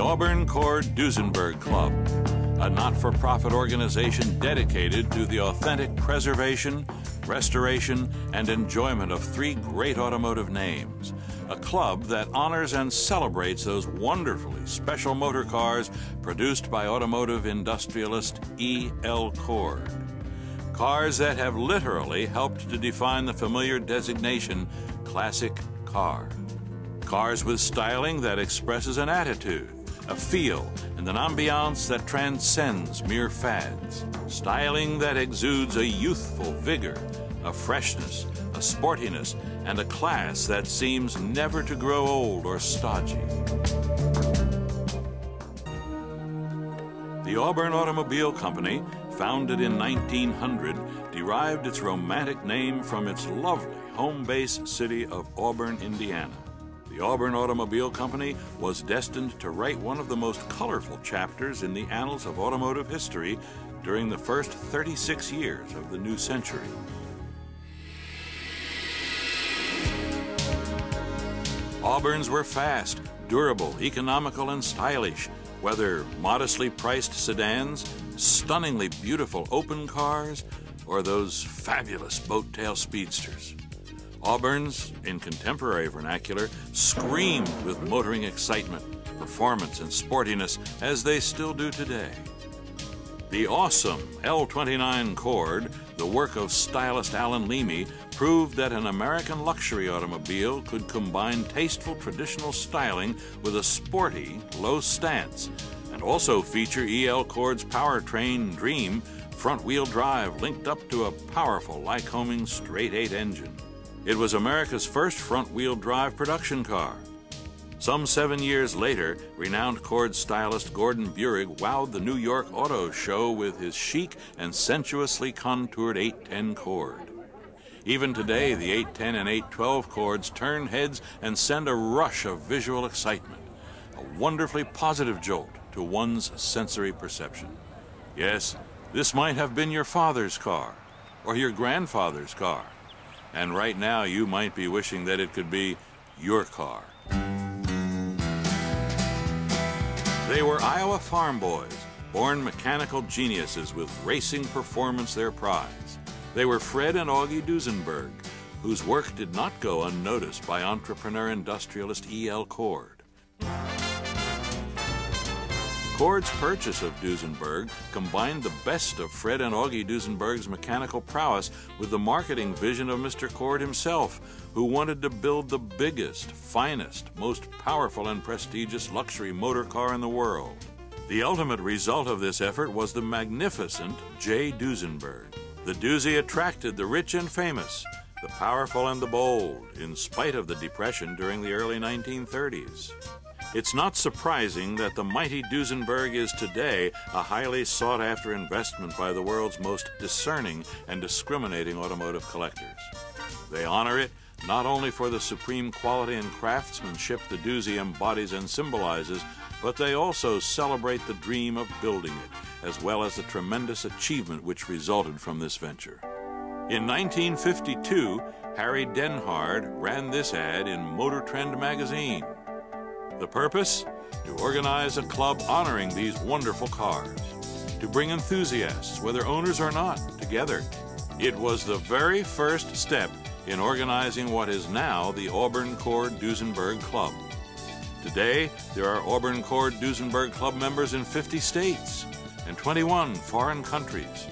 Auburn Cord Duesenberg Club, a not for profit organization dedicated to the authentic preservation, restoration, and enjoyment of three great automotive names. A club that honors and celebrates those wonderfully special motor cars produced by automotive industrialist E. L. Cord. Cars that have literally helped to define the familiar designation classic car. Cars with styling that expresses an attitude, a feel, and an ambiance that transcends mere fads. Styling that exudes a youthful vigor, a freshness, a sportiness, and a class that seems never to grow old or stodgy. The Auburn Automobile Company, founded in 1900, derived its romantic name from its lovely home base city of Auburn, Indiana. The Auburn Automobile Company was destined to write one of the most colorful chapters in the annals of automotive history during the first 36 years of the new century. Auburns were fast, durable, economical, and stylish, whether modestly priced sedans, stunningly beautiful open cars, or those fabulous boat tail speedsters. Auburns, in contemporary vernacular, screamed with motoring excitement, performance, and sportiness as they still do today. The awesome L29 Cord, the work of stylist Alan Leamy, proved that an American luxury automobile could combine tasteful traditional styling with a sporty, low stance, and also feature E.L. Cord's powertrain Dream front wheel drive linked up to a powerful Lycoming straight 8 engine. It was America's first front wheel drive production car. Some seven years later, renowned Cord stylist Gordon Buehrig wowed the New York Auto Show with his chic and sensuously contoured 810 Cord. Even today, the 810 and 812 Cords turn heads and send a rush of visual excitement, a wonderfully positive jolt to one's sensory perception. Yes, this might have been your father's car or your grandfather's car, and right now you might be wishing that it could be your car. They were Iowa farm boys, born mechanical geniuses with racing performance their prize. They were Fred and Augie Duesenberg, whose work did not go unnoticed by entrepreneur industrialist E.L. Cord. Cord's purchase of Duesenberg combined the best of Fred and Augie Duesenberg's mechanical prowess with the marketing vision of Mr. Cord himself, who wanted to build the biggest, finest, most powerful, and prestigious luxury motor car in the world. The ultimate result of this effort was the magnificent J. Duesenberg. The doozy attracted the rich and famous, the powerful and the bold, in spite of the Depression during the early 1930s. It's not surprising that the mighty Duesenberg is today a highly sought after investment by the world's most discerning and discriminating automotive collectors. They honor it not only for the supreme quality and craftsmanship the doozy embodies and symbolizes, but they also celebrate the dream of building it, as well as the tremendous achievement which resulted from this venture. In 1952, Harry Denhard ran this ad in Motor Trend magazine. The purpose? To organize a club honoring these wonderful cars, to bring enthusiasts, whether owners or not, together. It was the very first step in organizing what is now the Auburn Cord Duesenberg Club. Today, there are Auburn Cord Duesenberg Club members in 50 states and 21 foreign countries.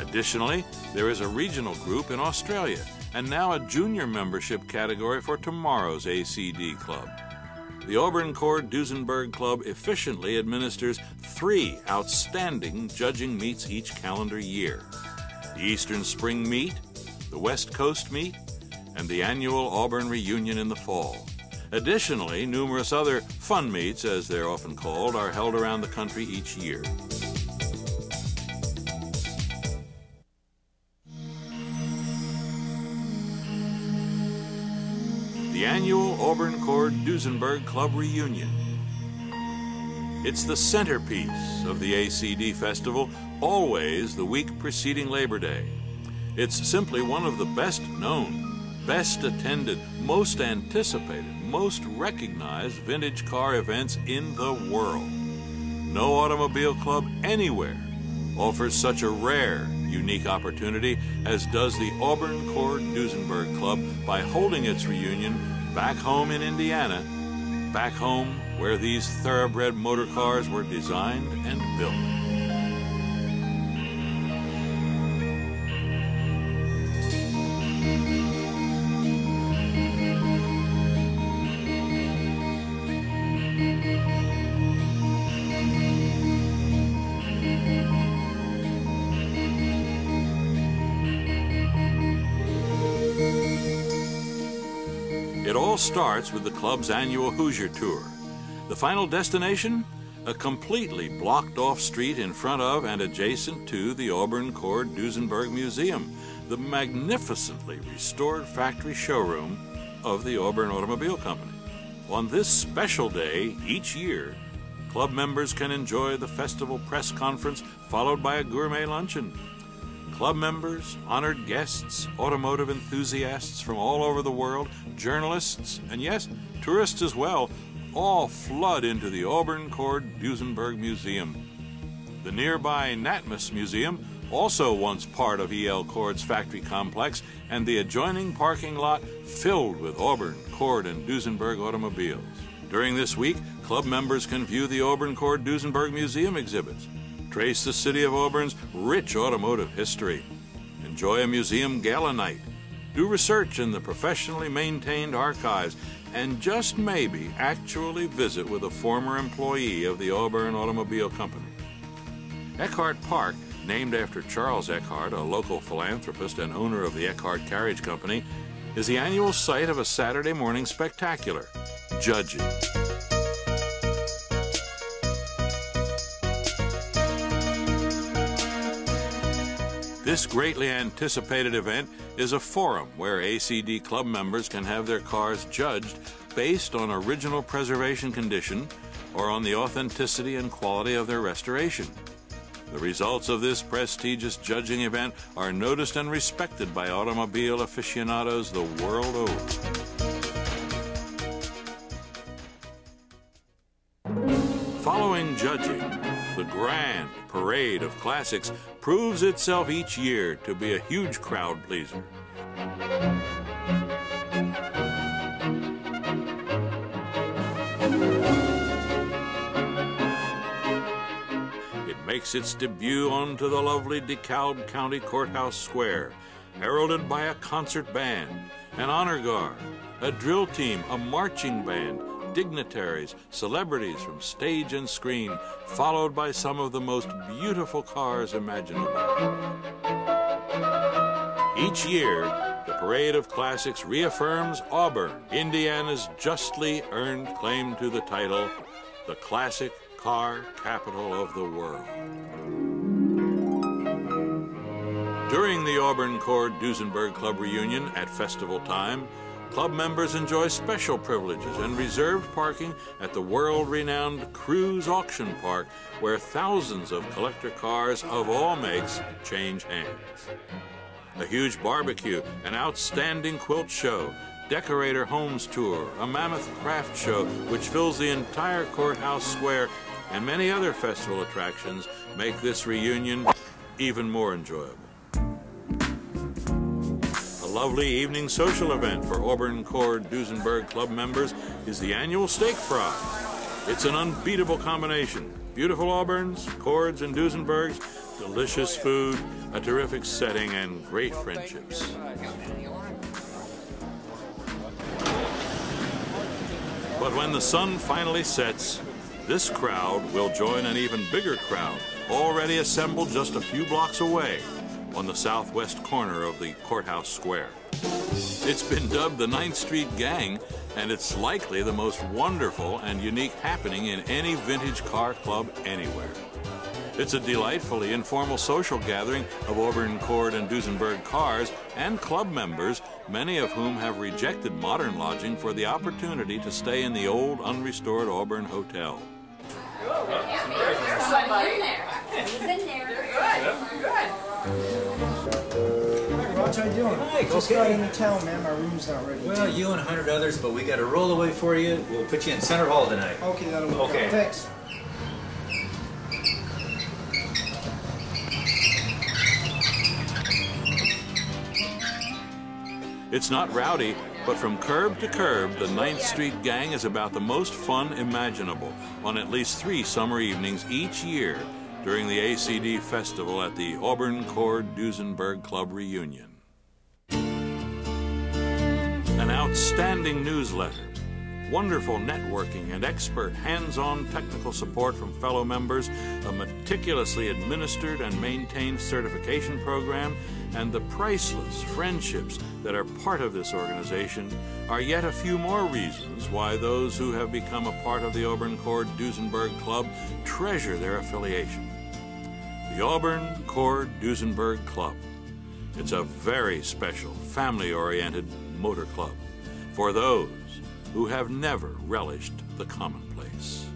Additionally, there is a regional group in Australia and now a junior membership category for tomorrow's ACD Club. The Auburn Cord Duesenberg Club efficiently administers three outstanding judging meets each calendar year the Eastern Spring Meet, the West Coast Meet, and the annual Auburn Reunion in the fall. Additionally, numerous other fun meets, as they're often called, are held around the country each year. Annual Auburn Cord Duesenberg Club reunion. It's the centerpiece of the ACD Festival, always the week preceding Labor Day. It's simply one of the best known. best attended, most anticipated, most recognized vintage car events in the world. No automobile club anywhere offers such a rare, unique opportunity as does the Auburn Cord Duesenberg Club by holding its reunion back home in Indiana, back home where these thoroughbred motor cars were designed and built. All starts with the club's annual Hoosier Tour. The final destination? A completely blocked off street in front of and adjacent to the Auburn Cord Duesenberg Museum, the magnificently restored factory showroom of the Auburn Automobile Company. On this special day each year, club members can enjoy the festival press conference followed by a gourmet luncheon. Club members, honored guests, automotive enthusiasts from all over the world, journalists, and yes, tourists as well, all flood into the Auburn Cord Duesenberg Museum. The nearby Natmus Museum, also once part of E.L. Cord's factory complex, and the adjoining parking lot filled with Auburn, Cord, and Duesenberg automobiles. During this week, club members can view the Auburn Cord Duesenberg Museum exhibits, trace the city of Auburn's rich automotive history, enjoy a museum gala night, do research in the professionally maintained archives, and just maybe actually visit with a former employee of the Auburn Automobile Company. Eckhart Park, named after Charles Eckhart, a local philanthropist and owner of the Eckhart Carriage Company, is the annual site of a Saturday morning spectacular, Judging. This greatly anticipated event is a forum where ACD club members can have their cars judged based on original preservation condition or on the authenticity and quality of their restoration. The results of this prestigious judging event are noticed and respected by automobile aficionados the world over. Grand parade of classics proves itself each year to be a huge crowd pleaser. It makes its debut onto the lovely DeKalb County Courthouse Square, heralded by a concert band, an honor guard, a drill team, a marching band, dignitaries, celebrities from stage and screen, followed by some of the most beautiful cars imaginable. Each year, the Parade of Classics reaffirms Auburn, Indiana's justly earned claim to the title, the classic car capital of the world. During the Auburn Cord Duesenberg Club reunion at festival time, club members enjoy special privileges and reserved parking at the world-renowned Kruse Auction Park, where thousands of collector cars of all makes change hands. A huge barbecue, an outstanding quilt show, decorator homes tour, a mammoth craft show which fills the entire courthouse square, and many other festival attractions make this reunion even more enjoyable lovely evening social event for Auburn Cord Duesenberg Club members is the annual steak fry. It's an unbeatable combination. Beautiful Auburns, Cords, and Duesenbergs, delicious food, a terrific setting, and great friendships. But when the sun finally sets, this crowd will join an even bigger crowd, already assembled just a few blocks away on the southwest corner of the courthouse square. It's been dubbed the 9th Street Gang, and it's likely the most wonderful and unique happening in any vintage car club anywhere. It's a delightfully informal social gathering of Auburn Cord and Duesenberg cars and club members, many of whom have rejected modern lodging for the opportunity to stay in the old, unrestored Auburn Hotel. Somebody in there. He's in there. Good. Good. George, how you doing? Hi, Just okay. got into town, man. My room's not ready. Well, you and a hundred others, but we got a roll away for you. We'll put you in Center Hall tonight. Okay, that'll work Okay. out. Thanks. It's not rowdy, but from curb to curb, the 9th Street Gang is about the most fun imaginable on at least three summer evenings each year during the ACD Festival at the Auburn Cord Duesenberg Club reunion. An outstanding newsletter, wonderful networking and expert hands-on technical support from fellow members, a meticulously administered and maintained certification program, and the priceless friendships that are part of this organization are yet a few more reasons why those who have become a part of the Auburn Cord Duesenberg Club treasure their affiliation. The Auburn Cord Duesenberg Club. It's a very special, family oriented motor club for those who have never relished the commonplace.